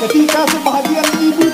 Ketika sebahagian ibu